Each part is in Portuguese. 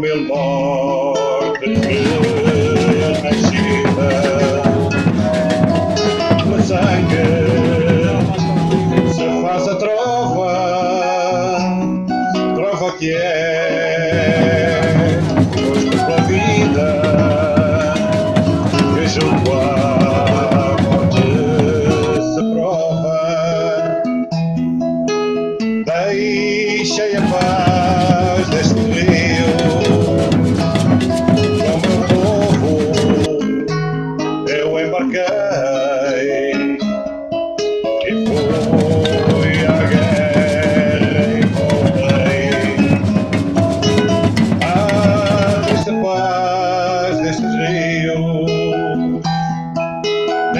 meu norte que nascida no sangue se faz a trova, trova que é gosto da vida. Vejo a morte se prova, deixei a paz deste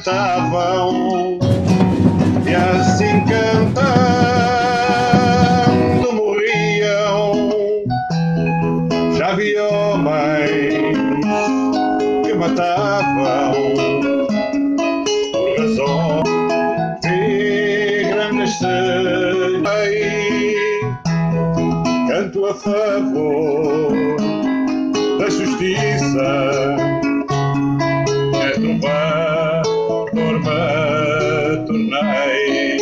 cantavam e assim cantando morriam. Já vi homens que matavam por razões de grandes. Canto a favor da justiça, But tonight?